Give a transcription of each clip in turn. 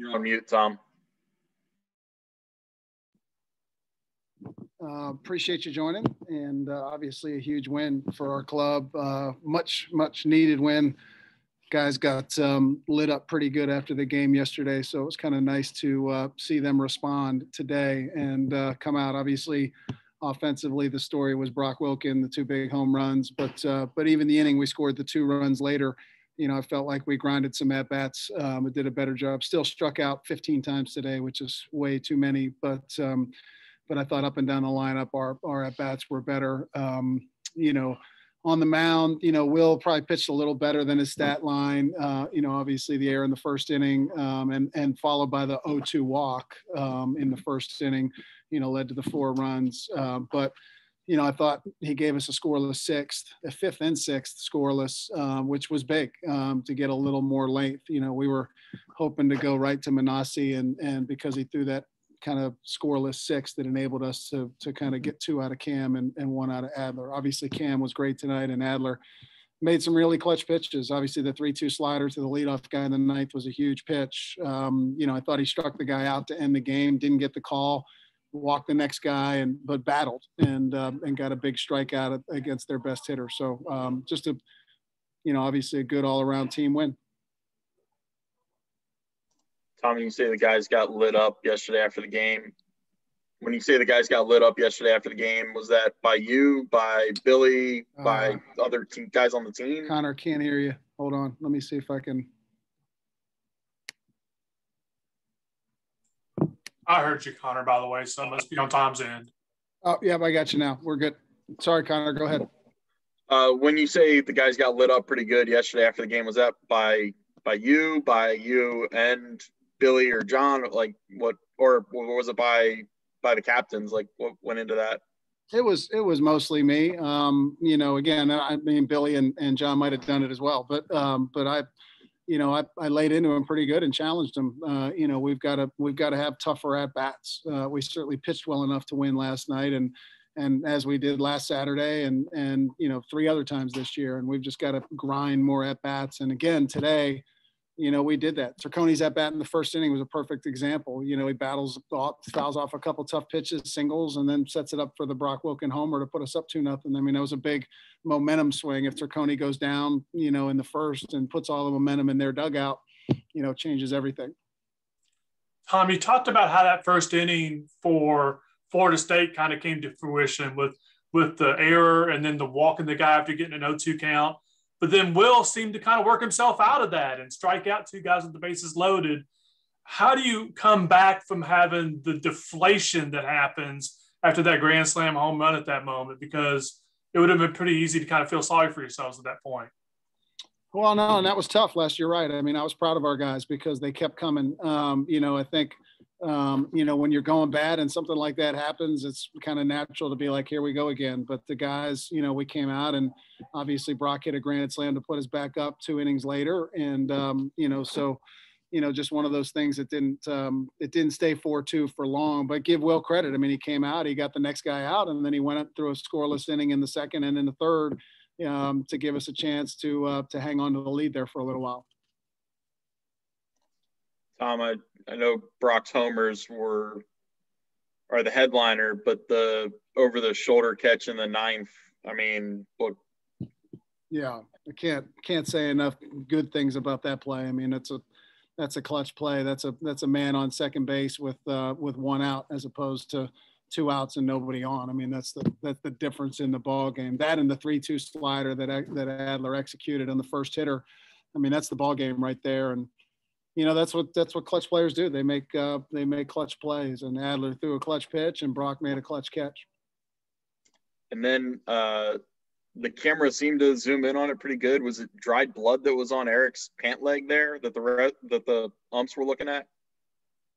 You're on mute, Tom. Uh, appreciate you joining, and uh, obviously a huge win for our club. Uh, much, much needed win. Guys got um, lit up pretty good after the game yesterday, so it was kind of nice to uh, see them respond today and uh, come out. Obviously, offensively, the story was Brock Wilken, the two big home runs, but uh, but even the inning we scored the two runs later. You know, I felt like we grinded some at bats. Um, it did a better job. Still struck out 15 times today, which is way too many, but. Um, but I thought up and down the lineup, our, our at bats were better. Um, you know, on the mound, you know, Will probably pitched a little better than his stat line. Uh, you know, obviously the air in the first inning, um, and and followed by the 0-2 walk um, in the first inning, you know, led to the four runs. Uh, but you know, I thought he gave us a scoreless sixth, a fifth and sixth scoreless, um, which was big um, to get a little more length. You know, we were hoping to go right to Minacci, and and because he threw that kind of scoreless six that enabled us to to kind of get two out of Cam and, and one out of Adler. Obviously, Cam was great tonight, and Adler made some really clutch pitches. Obviously, the three-two slider to the leadoff guy in the ninth was a huge pitch. Um, you know, I thought he struck the guy out to end the game. Didn't get the call. Walked the next guy and but battled and um, and got a big strikeout against their best hitter. So um, just a you know obviously a good all-around team win. Tommy, you can say the guys got lit up yesterday after the game. When you say the guys got lit up yesterday after the game, was that by you, by Billy, by uh, other team, guys on the team? Connor can't hear you. Hold on. Let me see if I can. I heard you, Connor, by the way, so it must be on Tom's end. Oh, yeah, I got you now. We're good. Sorry, Connor. Go ahead. Uh, when you say the guys got lit up pretty good yesterday after the game, was that by by you, by you and Billy or John? Like what, or was it by by the captains? Like what went into that? It was it was mostly me. Um, you know, again, I mean Billy and, and John might have done it as well, but um, but I, you know, I, I laid into him pretty good and challenged him. Uh, you know, we've got to we've got to have tougher at bats. Uh, we certainly pitched well enough to win last night, and and as we did last Saturday, and and you know three other times this year, and we've just got to grind more at bats. And again today, you know, we did that. Cercone's at bat in the first inning was a perfect example. You know, he battles, fouls off a couple tough pitches, singles, and then sets it up for the Brock Wilken homer to put us up two nothing. I mean, that was a big momentum swing. If Cercone goes down, you know, in the first and puts all the momentum in their dugout, you know, changes everything. Tom, you talked about how that first inning for Florida State kind of came to fruition with with the error and then the walking the guy after getting an 0-2 count but then Will seemed to kind of work himself out of that and strike out two guys with the bases loaded. How do you come back from having the deflation that happens after that grand slam home run at that moment? Because it would have been pretty easy to kind of feel sorry for yourselves at that point. Well, no, and that was tough last year, right? I mean, I was proud of our guys because they kept coming. Um, you know, I think – um, you know, when you're going bad and something like that happens, it's kind of natural to be like, here we go again. But the guys, you know, we came out and obviously Brock hit a grand slam to put us back up two innings later. And, um, you know, so, you know, just one of those things that didn't, um, it didn't stay 4-2 for long, but give Will credit. I mean, he came out, he got the next guy out and then he went through a scoreless inning in the second and in the third um, to give us a chance to, uh, to hang on to the lead there for a little while. Tom, I, I know Brock's homers were are the headliner, but the over the shoulder catch in the ninth, I mean, look. Yeah, I can't can't say enough good things about that play. I mean, it's a that's a clutch play. That's a that's a man on second base with uh, with one out as opposed to two outs and nobody on. I mean, that's the that's the difference in the ball game. That and the three-two slider that that Adler executed on the first hitter. I mean, that's the ball game right there. And you know that's what that's what clutch players do. They make uh, they make clutch plays, and Adler threw a clutch pitch, and Brock made a clutch catch. And then uh, the camera seemed to zoom in on it pretty good. Was it dried blood that was on Eric's pant leg there that the that the umps were looking at?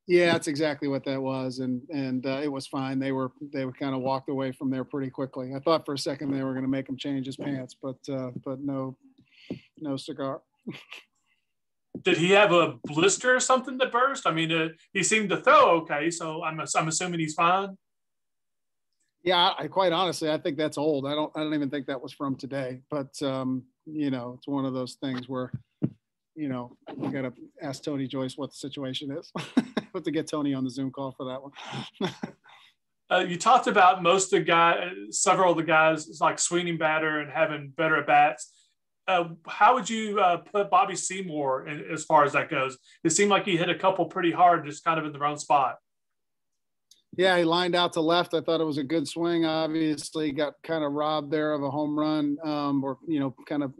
Yeah, that's exactly what that was, and and uh, it was fine. They were they were kind of walked away from there pretty quickly. I thought for a second they were going to make him change his pants, but uh, but no, no cigar. did he have a blister or something that burst? I mean, uh, he seemed to throw okay, so I'm I'm assuming he's fine. Yeah, I quite honestly, I think that's old. I don't I don't even think that was from today. But um, you know, it's one of those things where you know, we got to ask Tony Joyce what the situation is. have to get Tony on the Zoom call for that one. uh, you talked about most of the guys, several of the guys like swinging batter and having better at bats. Uh, how would you uh, put Bobby Seymour in, as far as that goes? It seemed like he hit a couple pretty hard, just kind of in the wrong spot. Yeah, he lined out to left. I thought it was a good swing. Obviously, got kind of robbed there of a home run, um, or you know, kind of,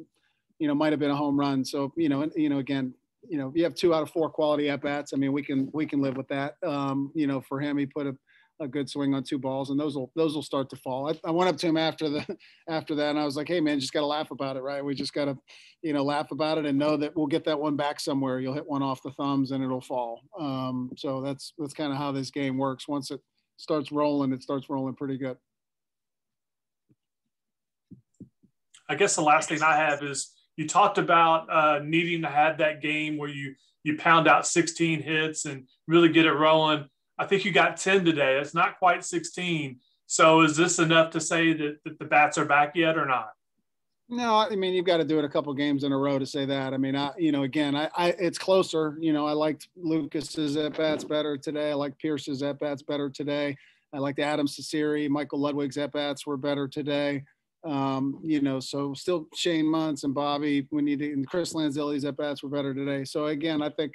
you know, might have been a home run. So you know, you know, again, you know, you have two out of four quality at bats. I mean, we can we can live with that. Um, you know, for him, he put a, a good swing on two balls, and those will those will start to fall. I, I went up to him after the after that, and I was like, "Hey, man, just got to laugh about it, right? We just got to, you know, laugh about it and know that we'll get that one back somewhere. You'll hit one off the thumbs, and it'll fall. Um, so that's that's kind of how this game works. Once it starts rolling, it starts rolling pretty good. I guess the last thing I have is you talked about uh, needing to have that game where you you pound out 16 hits and really get it rolling. I think you got 10 today. It's not quite 16. So is this enough to say that, that the bats are back yet or not? No, I mean you've got to do it a couple games in a row to say that. I mean, I you know again, I, I it's closer. You know, I liked Lucas's at bats better today. I like Pierce's at bats better today. I liked Adam Cecere, Michael Ludwig's at bats were better today. Um, you know, so still Shane Muntz and Bobby, we need to, and Chris Lanzilli's at bats were better today. So again, I think,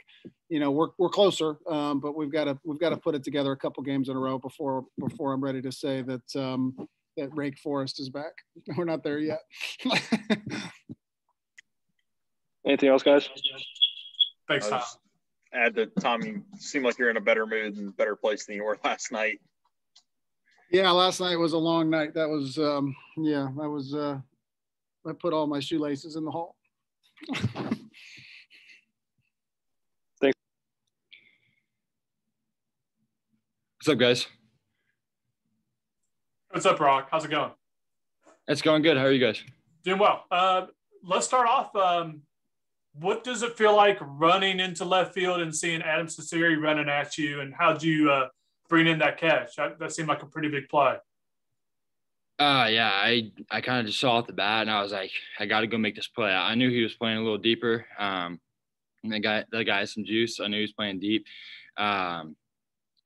you know, we're, we're closer, um, but we've got to, we've got to put it together a couple games in a row before, before I'm ready to say that, um, that Rake Forrest is back. We're not there yet. Anything else, guys? Thanks, Tom. Add that Tom, you seem like you're in a better mood and better place than you were last night. Yeah, last night was a long night. That was, um, yeah, that was, uh, I put all my shoelaces in the hall. Thanks. What's up, guys? What's up, Brock? How's it going? It's going good. How are you guys? Doing well. Uh, let's start off. Um, what does it feel like running into left field and seeing Adam Cecere running at you? And how'd you uh, bring in that cash. That, that seemed like a pretty big play. Uh, yeah, I, I kind of just saw at the bat and I was like, I got to go make this play. I knew he was playing a little deeper. Um, and the guy, the guy some juice. I knew he was playing deep. Um,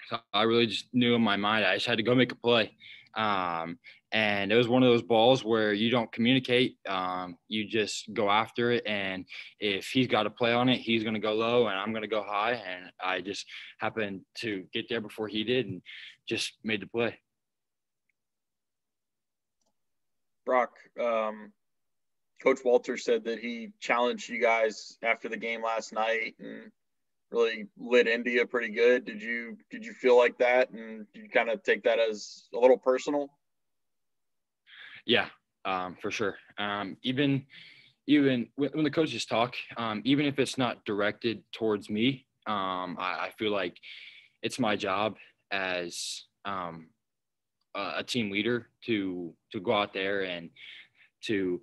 so I really just knew in my mind, I just had to go make a play. Um, and it was one of those balls where you don't communicate. Um, you just go after it. And if he's got a play on it, he's going to go low and I'm going to go high. And I just happened to get there before he did and just made the play. Brock, um, Coach Walter said that he challenged you guys after the game last night and really lit India pretty good. Did you did you feel like that and you kind of take that as a little personal? Yeah, um, for sure. Um, even even when the coaches talk, um, even if it's not directed towards me, um, I, I, feel like it's my job as um, a, a team leader to to go out there and to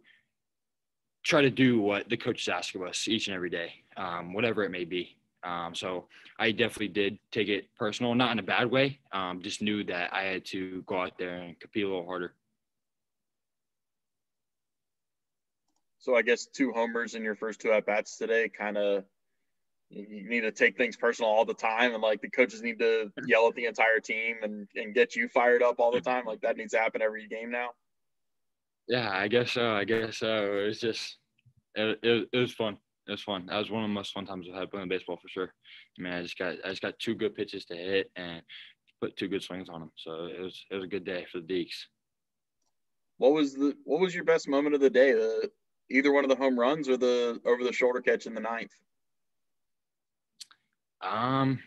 try to do what the coaches ask of us each and every day, um, whatever it may be. Um, so I definitely did take it personal, not in a bad way. Um, just knew that I had to go out there and compete a little harder. So I guess two homers in your first two at bats today kind of you need to take things personal all the time and like the coaches need to yell at the entire team and, and get you fired up all the time. Like that needs to happen every game now. Yeah i guess so i guess so. It was just it, it, it was fun. It was fun. That was one of the most fun times i've had playing baseball for sure. I mean i just got i just got two good pitches to hit and put two good swings on them so it was it was a good day for the deacs. What was the what was your best moment of the day? The either one of the home runs or the over the shoulder catch in the ninth? Um,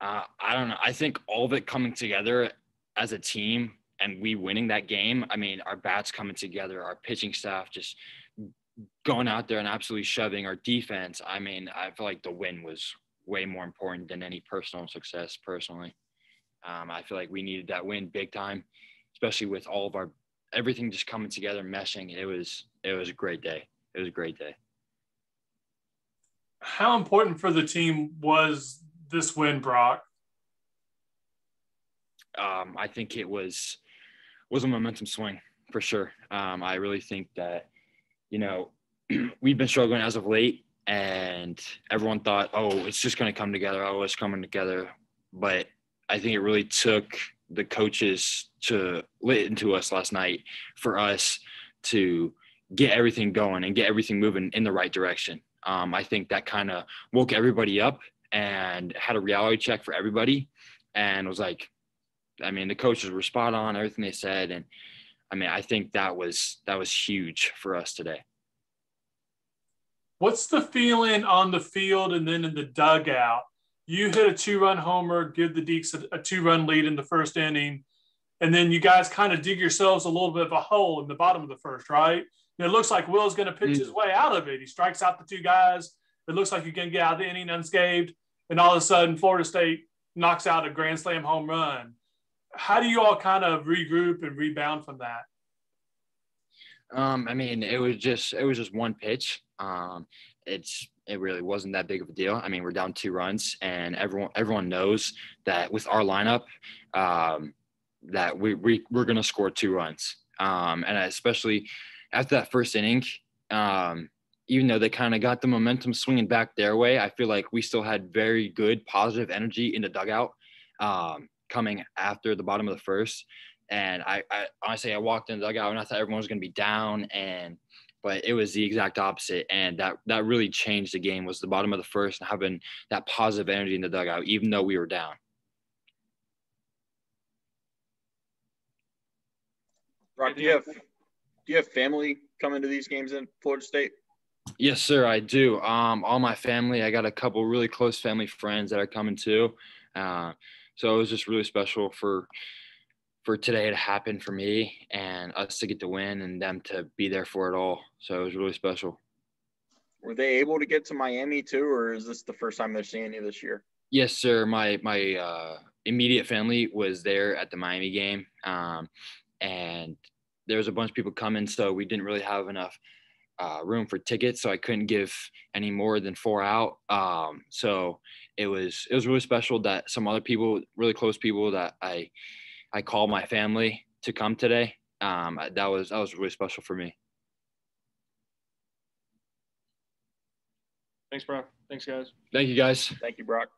uh, I don't know. I think all of it coming together as a team and we winning that game. I mean, our bats coming together, our pitching staff just going out there and absolutely shoving our defense. I mean, I feel like the win was way more important than any personal success. Personally, um, I feel like we needed that win big time, especially with all of our everything just coming together, meshing. It was it was a great day. It was a great day. How important for the team was this win, Brock? Um, I think it was was a momentum swing for sure. Um, I really think that you know we've been struggling as of late, and everyone thought, oh, it's just going to come together. Oh, it's coming together. But I think it really took the coaches to lit into us last night for us to get everything going and get everything moving in the right direction. Um, I think that kind of woke everybody up and had a reality check for everybody, and was like, I mean, the coaches were spot on everything they said, and I mean, I think that was that was huge for us today. What's the feeling on the field and then in the dugout? You hit a two-run homer, give the Deacs a, a two-run lead in the first inning, and then you guys kind of dig yourselves a little bit of a hole in the bottom of the first, right? And it looks like Will's going to pitch mm-hmm. his way out of it. He strikes out the two guys. It looks like you can get out of the inning unscathed, and all of a sudden, Florida State knocks out a grand slam home run how do you all kind of regroup and rebound from that? Um, I mean, it was just it was just one pitch. Um, it's it really wasn't that big of a deal. I mean, we're down two runs, and everyone everyone knows that with our lineup, um, that we, we we're gonna score two runs. Um, and especially after that first inning, um, even though they kind of got the momentum swinging back their way, I feel like we still had very good positive energy in the dugout. Um, coming after the bottom of the first. And I, I honestly, I walked in the dugout and I thought everyone was going to be down, and but it was the exact opposite, and that that really changed the game. Was the bottom of the first and having that positive energy in the dugout, even though we were down. Brock, do you have do you have family coming to these games in Florida State? Yes, sir, I do. Um, all my family. I got a couple really close family friends that are coming too. Uh, so it was just really special for for today to happen for me and us to get to win and them to be there for it all. So it was really special. Were they able to get to Miami too, or is this the first time they're seeing you this year? Yes, sir. My my uh, immediate family was there at the Miami game, um, and there was a bunch of people coming, so we didn't really have enough uh, room for tickets, so I couldn't give any more than four out. Um, so it was it was really special that some other people, really close people that I I called my family to come today. Um, that was that was really special for me. Thanks, Brock. Thanks, guys. Thank you, guys. Thank you, Brock.